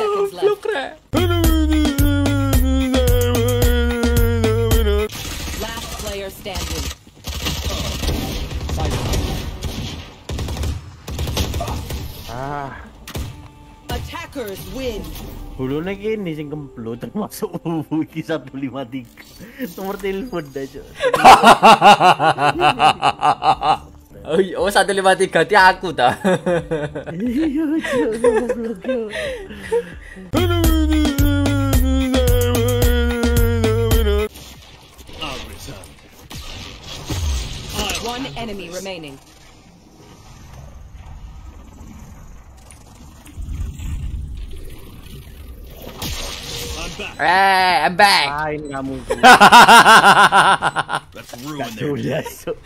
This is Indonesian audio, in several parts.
30 seconds left. Last player standing. Ah, Attackers win. hulune kene sing kemplo termasuk UU iki 153. Nomor telepon dah. Oh, iya, oh 153 ti aku ta. Iya, goblok. One enemy remaining. Eh, I'm back. Lain kamu. Cuk. Let's Gak ruin their jelas, Cuk.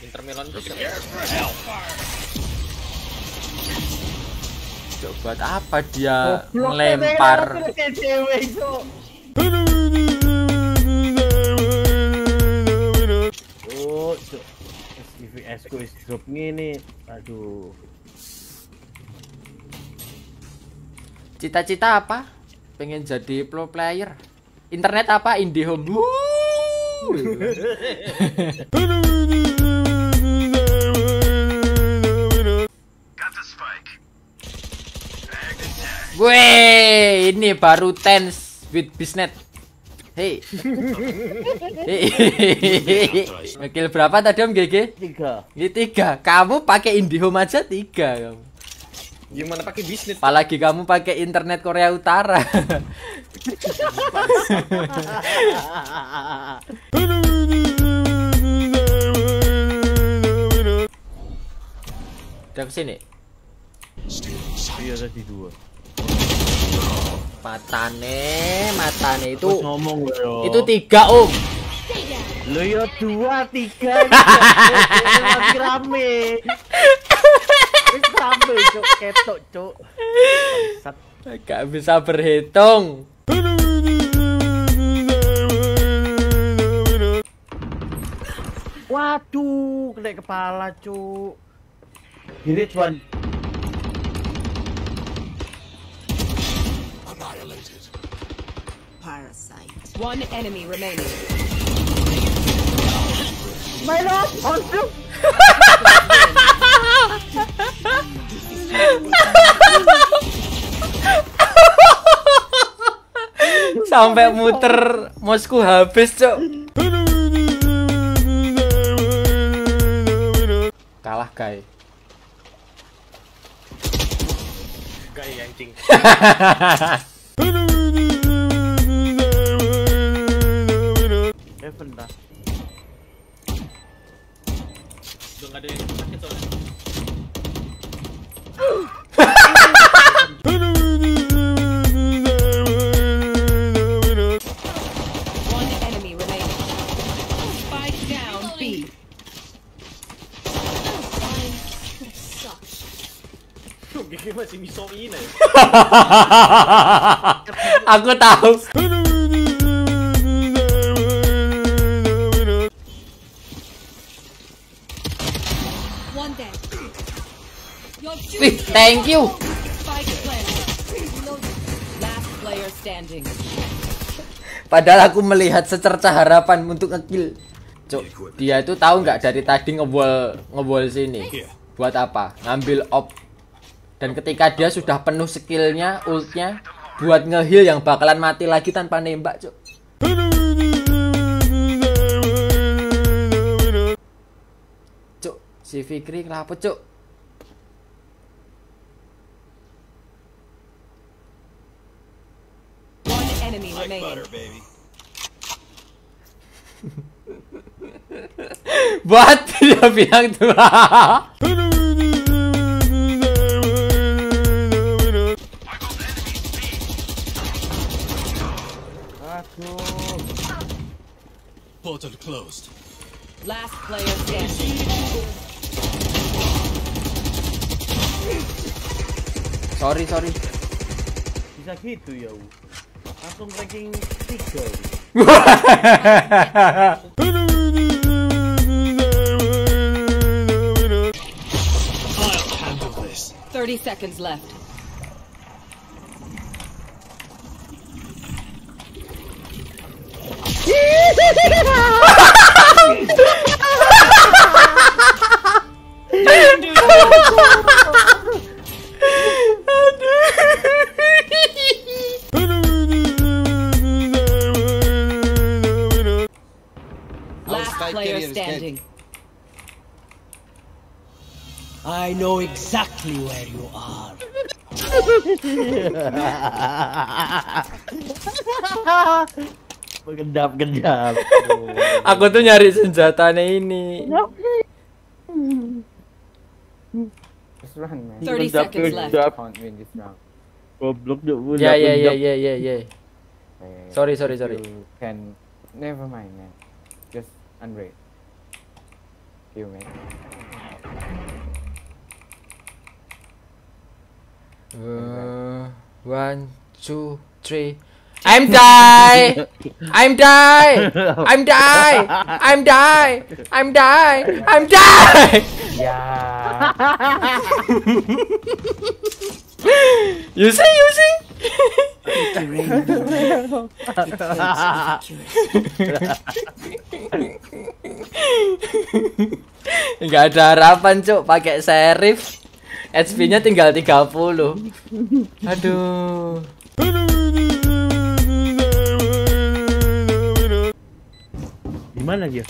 Inter Milan tuh Cuk, buat apa dia melempar? Oh, Cuk. SVS ku is drop ngene. Aduh. Cita-cita apa? Pengen jadi pro player. Internet apa? IndiHome. Wuh. Weh, ini baru tense with bisnet. Hei. Hei. Wakil berapa tadi Om GG? Tiga. Ini tiga. Kamu pakai IndiHome aja tiga kamu. Gimana pakai bisnis? Apalagi kamu pakai internet Korea Utara. Udah ke sini. Iya tadi dua. Matane, matane itu Terus ngomong lo yo. itu tiga om. Lo yo dua tiga. ini Masih rame. Wis rame cuk ketok cuk. Bangsat. Gak bisa berhitung. Waduh, kena kepala cuk. Gini cuan. One enemy remaining. My lord, aduh. Sampai muter mosku habis, Cok. Kalah, guys. Gaya anjing. Dah. Udah nggak ada yang sakit soalnya. Masih misoin. Aku tahu. Wih, thank you. Padahal aku melihat secerca harapan untuk ngekill. Cuk, dia itu tahu nggak dari tadi ngebol ngebol sini. Buat apa? Ngambil op. Dan ketika dia sudah penuh skillnya, ultnya, buat ngeheal yang bakalan mati lagi tanpa nembak, cuk. Cuk, si Fikri kenapa, cuk? Like remaining. butter, baby. Buat dia bilang tuh. Portal closed. Last player standing. sorry, sorry. Bisa gitu ya. U. 30 seconds left. Yeah! I know exactly where you are. Gendap gendap. Aku tuh nyari senjatanya ini. Just run, man. 30 Gendap, seconds left. Goblok dia. Ya ya ya ya ya ya. Eh, Sorry, sorry, sorry. You can never mind, man. Just unraid. Kill, man. Uh, one, two, three. I'm die. I'm die. I'm die. I'm die. I'm die. I'm die. Yeah. You see, you see. Enggak ada harapan, Cuk, pakai serif. HP-nya tinggal 30. Aduh. Di mana dia?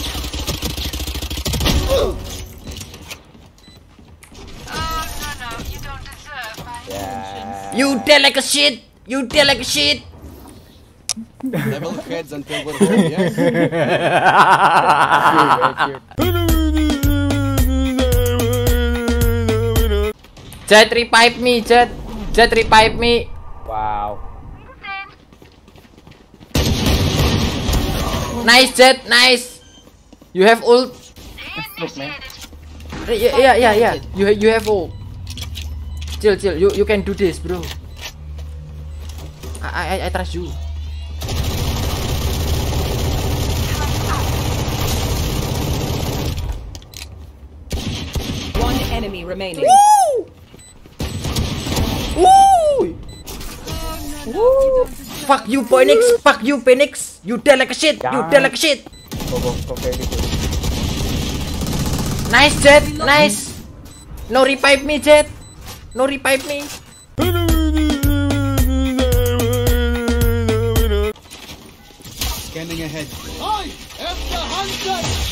You dead like a shit. You dead like a shit. Level heads until we're home, yes? Jet revive me, Jet. Jet revive me. wow. Nice, Jet. Nice. You have ult. Look, Yeah, yeah, yeah, yeah. You ha- you have ult. Chill, chill. You you can do this, bro. I I I trust you. One enemy remaining. Fuck you, Phoenix. Fuck you, Phoenix. You dead like a shit. You dead like a shit. Go, go, go, very good. Nice, Jet. Nice. No revive me, Jet. No revive me. Scanning ahead. I am the hunter!